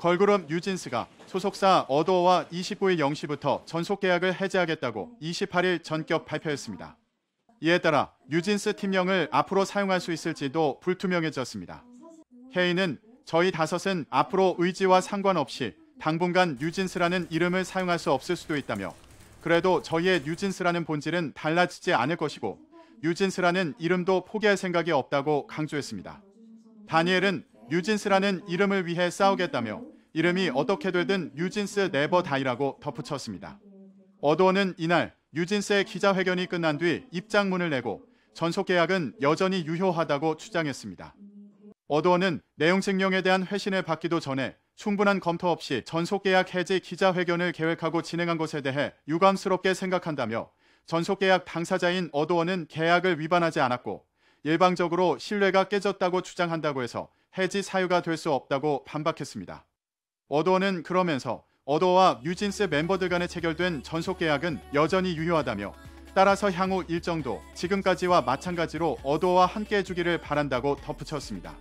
걸그룹 뉴진스가 소속사 어도어와 29일 0시부터 전속 계약을 해지하겠다고 28일 전격 발표했습니다. 이에 따라 뉴진스 팀명을 앞으로 사용할 수 있을지도 불투명해졌습니다. 헤이는 저희 다섯은 앞으로 의지와 상관없이 당분간 뉴진스라는 이름을 사용할 수 없을 수도 있다며 그래도 저희의 뉴진스라는 본질은 달라지지 않을 것이고 뉴진스라는 이름도 포기할 생각이 없다고 강조했습니다. 다니엘은 뉴진스라는 이름을 위해 싸우겠다며 이름이 어떻게 되든 뉴진스 never die라고 덧붙였습니다. 어도어는 이날 뉴진스의 기자회견이 끝난 뒤 입장문을 내고 전속 계약은 여전히 유효하다고 주장했습니다. 어도어는 내용 증명에 대한 회신을 받기도 전에 충분한 검토 없이 전속 계약 해지 기자회견을 계획하고 진행한 것에 대해 유감스럽게 생각한다며 전속 계약 당사자인 어도어는 계약을 위반하지 않았고 일방적으로 신뢰가 깨졌다고 주장한다고 해서 해지 사유가 될 수 없다고 반박했습니다. 어도어는 그러면서 어도어와 뉴진스 멤버들 간에 체결된 전속 계약은 여전히 유효하다며 따라서 향후 일정도 지금까지와 마찬가지로 어도어와 함께 해주기를 바란다고 덧붙였습니다.